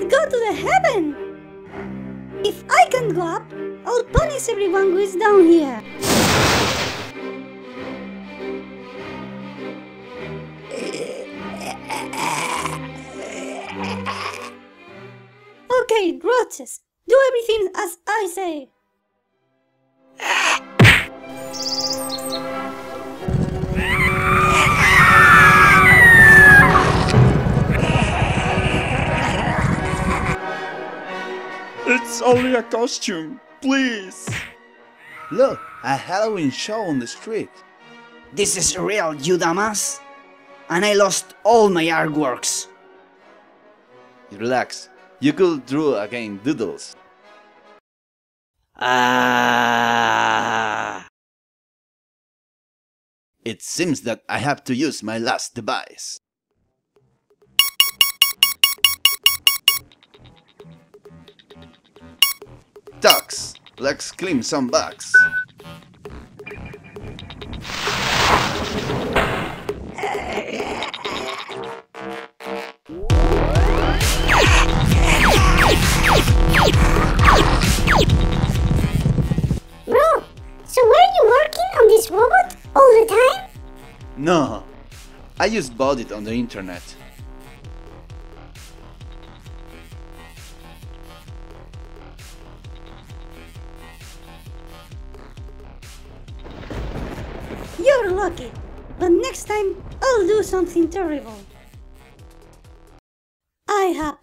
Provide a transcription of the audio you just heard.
go to the heaven. If I can go up, I'll punish everyone who is down here. Okay, roaches, do everything as I say. It's only a costume, please. Look, a Halloween show on the street. This is real, you dumbass. And I lost all my artworks. Relax. You could draw again doodles. Ah. It seems that I have to use my last device. This robot all the time? No, I just bought it on the internet. you're lucky, but next time I'll do something terrible. I IHOP